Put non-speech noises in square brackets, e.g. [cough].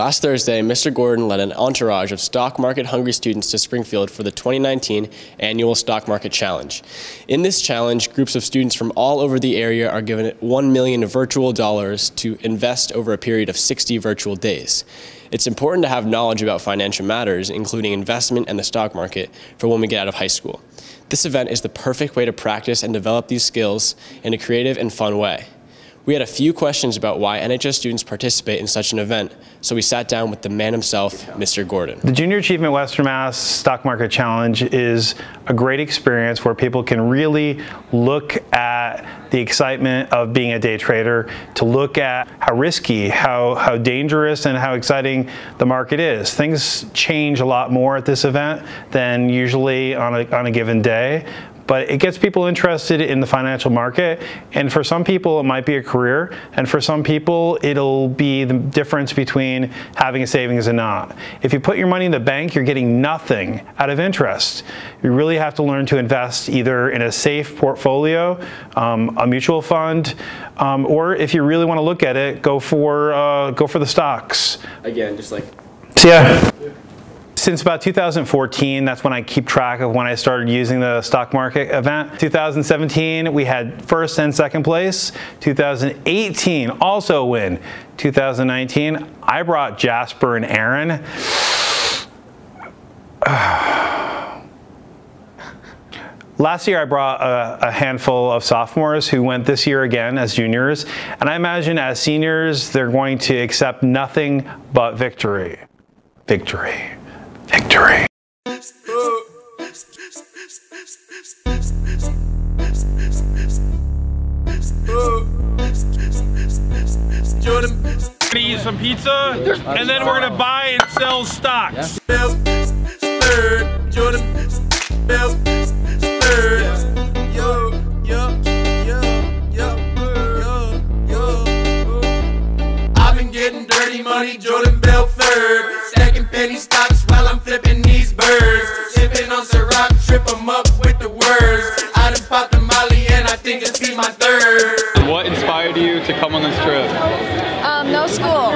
Last Thursday, Mr. Gordon led an entourage of stock market hungry students to Springfield for the 2019 Annual Stock Market Challenge. In this challenge, groups of students from all over the area are given 1 million virtual dollars to invest over a period of 60 virtual days. It's important to have knowledge about financial matters, including investment and the stock market, for when we get out of high school. This event is the perfect way to practice and develop these skills in a creative and fun way. We had a few questions about why NHS students participate in such an event, so we sat down with the man himself, Mr. Gordon. The Junior Achievement Western Mass Stock Market Challenge is a great experience where people can really look at the excitement of being a day trader, to look at how risky, how, how dangerous, and how exciting the market is. Things change a lot more at this event than usually on a, on a given day, but it gets people interested in the financial market. And for some people, it might be a career. And for some people, it'll be the difference between having a savings and not. If you put your money in the bank, you're getting nothing out of interest. You really have to learn to invest either in a safe portfolio, um, a mutual fund, um, or if you really want to look at it, go for uh, go for the stocks. Again, just like. So yeah. Since about 2014, that's when I keep track of when I started using the stock market event. 2017, we had first and second place. 2018, also win. 2019, I brought Jasper and Aaron. [sighs] Last year I brought a, a, handful of sophomores who went this year again as juniors, and I imagine as seniors they're going to accept nothing but victory. Victory. Victory. Jordan. Gonna eat some pizza, and then we're gonna buy and sell stocks. Jordan. I've been getting dirty money, Jordan Belfort. Stacking penny stocks while I'm flipping these birds. Sipping on Ciroc, trip them up with the words. I done popped the molly and I think it's be my third. What inspired you to come on this trip? Um, no school.